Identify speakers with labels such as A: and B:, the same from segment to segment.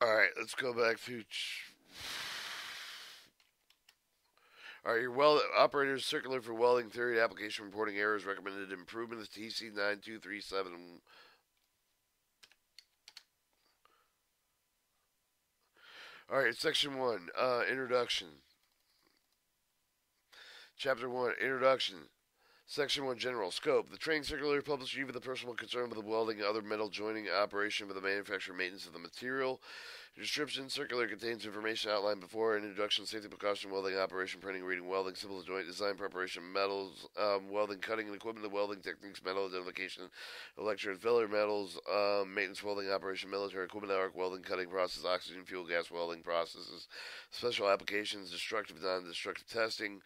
A: All right, let's go back to. All right, your weld operator's circular for welding theory application reporting errors recommended improvement is TC nine two three seven. All right, section one, uh, introduction. Chapter one, introduction. Section 1 General Scope. The training circular published you with the personal concern with the welding and other metal joining operation with the manufacturer maintenance of the material. Description circular contains information outlined before introduction, safety precaution, welding operation, printing, reading, welding, simple joint design, preparation, metals, um, welding, cutting, and equipment of welding techniques, metal identification, electrode filler metals, um, maintenance, welding operation, military equipment, arc welding, cutting process, oxygen, fuel, gas welding processes, special applications, destructive, non-destructive testing.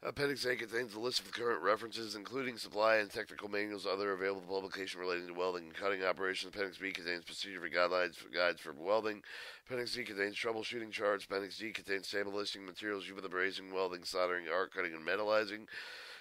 A: Appendix A contains a list of current references, including supply and technical manuals, other available publication relating to welding and cutting operations. Appendix B contains procedure for guidelines for guides for welding. Appendix C contains troubleshooting charts. Appendix D contains table listing materials used for the brazing, welding, soldering, arc cutting, and metallizing.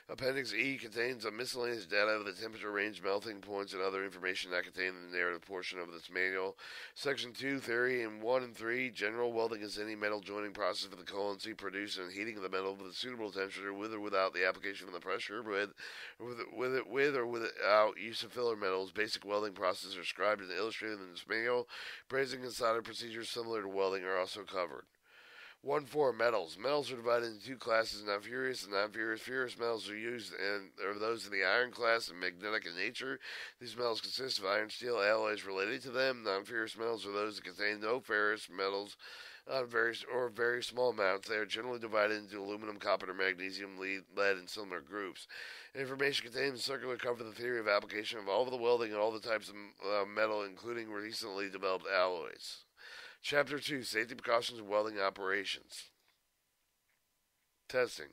A: Appendix E contains a miscellaneous data of the temperature range, melting points, and other information not contained in the narrative portion of this manual. Section 2, Theory, and 1 and 3, General welding is any metal joining process for the coalescence producing and heating of the metal with a suitable temperature with or without the application of the pressure, with, with, with, it, with or without use of filler metals. Basic welding processes are described and illustrated in this manual. Brazing and solder procedures similar to welding are also covered. One four metals. Metals are divided into two classes: non-ferrous and non-ferrous. Ferrous metals are used and are those in the iron class and magnetic in nature. These metals consist of iron, steel alloys related to them. Non-ferrous metals are those that contain no ferrous metals on very or very small amounts. They are generally divided into aluminum, copper, magnesium, lead, lead, and similar groups. Information contained in the circular cover the theory of application of all of the welding and all the types of uh, metal, including recently developed alloys. Chapter 2 Safety Precautions of Welding Operations. Testing.